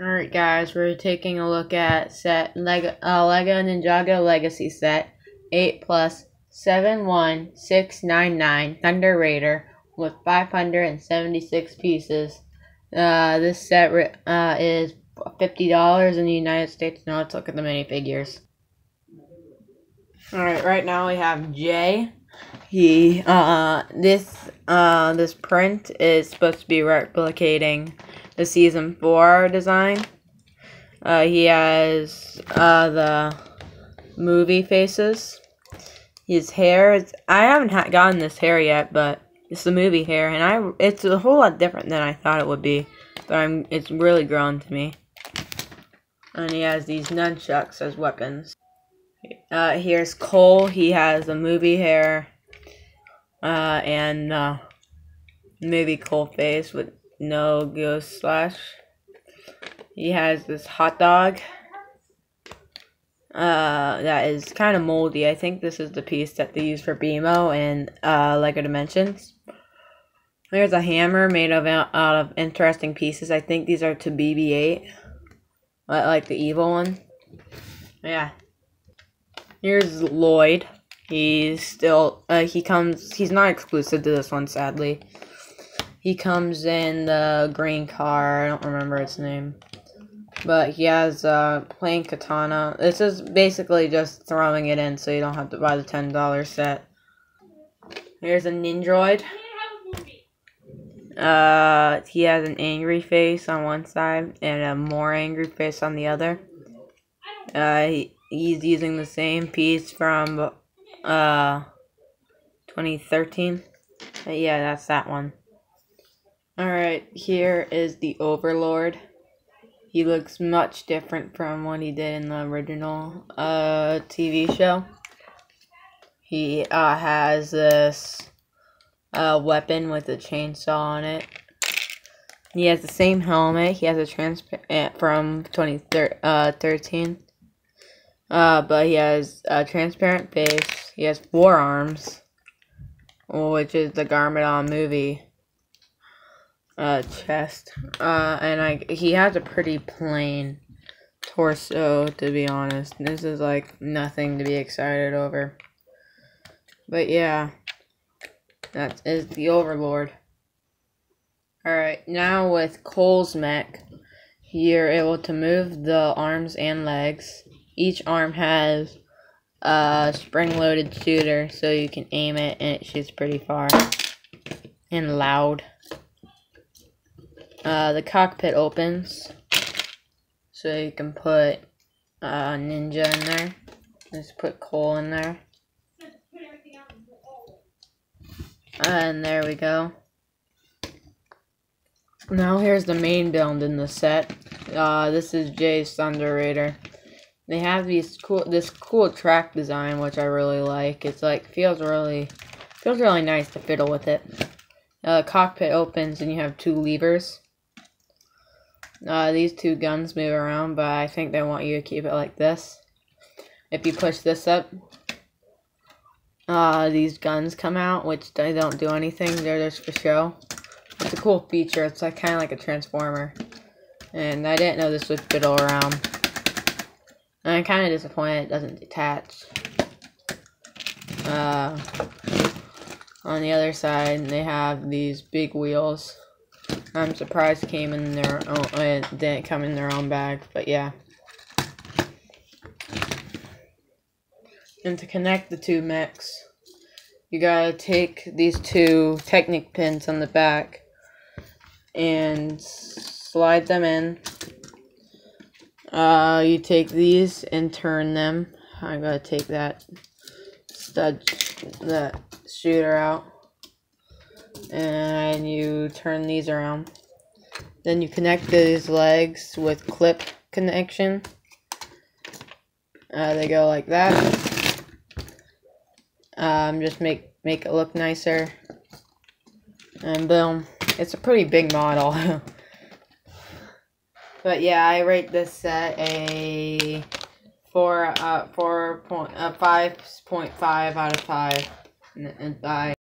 Alright guys, we're taking a look at set Lego, uh, Lego Ninjago Legacy set 8 plus 71699 Thunder Raider with 576 pieces. Uh, this set uh, is $50 in the United States. Now let's look at the minifigures. Alright, right now we have Jay. He, uh, this, uh, this print is supposed to be replicating the season four design. Uh, he has uh, the movie faces. His hair is. I haven't ha gotten this hair yet, but it's the movie hair, and I. It's a whole lot different than I thought it would be, but I'm. It's really grown to me. And he has these nunchucks as weapons. Uh, here's Cole. He has the movie hair, uh, and uh, movie Cole face with no ghost slash. He has this hot dog. Uh, that is kind of moldy. I think this is the piece that they use for BMO and uh, Lego Dimensions. Here's a hammer made of out of interesting pieces. I think these are to BB-8, like the evil one. Yeah. Here's Lloyd. He's still uh, he comes. He's not exclusive to this one, sadly. He comes in the green car. I don't remember its name. But he has uh, plain katana. This is basically just throwing it in so you don't have to buy the $10 set. Here's a Nindroid. Uh, he has an angry face on one side and a more angry face on the other. Uh, he, he's using the same piece from uh 2013. But yeah, that's that one. Alright, here is the Overlord. He looks much different from what he did in the original uh, TV show. He uh, has this uh, weapon with a chainsaw on it. He has the same helmet. He has a transparent from 2013. Uh, but he has a transparent face. He has four arms, which is the Garmadon movie uh, chest. Uh, and I he has a pretty plain torso, to be honest. This is like nothing to be excited over. But yeah, that is the Overlord. Alright, now with Cole's mech, you're able to move the arms and legs. Each arm has a spring-loaded shooter, so you can aim it and it shoots pretty far. And loud. Uh, the cockpit opens. So you can put uh, Ninja in there. Just put Cole in there. And there we go. Now here's the main build in the set. Uh, this is Jay's Thunder Raider. They have these cool, this cool track design, which I really like. It's like feels really, feels really nice to fiddle with it. Uh, cockpit opens and you have two levers. Uh, these two guns move around, but I think they want you to keep it like this. If you push this up, uh, these guns come out, which they don't do anything. They're just for show. It's a cool feature. It's like kind of like a transformer. And I didn't know this would fiddle around. And I'm kind of disappointed it doesn't detach. Uh, on the other side, they have these big wheels. I'm surprised came in their own, didn't come in their own bag, but yeah. And to connect the two mechs, you gotta take these two Technic pins on the back and slide them in. Uh, you take these and turn them. I gotta take that stud, that shooter out and you turn these around. Then you connect these legs with clip connection. Uh, they go like that. Um, just make make it look nicer. And boom, it's a pretty big model. but yeah, I rate this set a four uh four point uh five point five out of five, and, and I.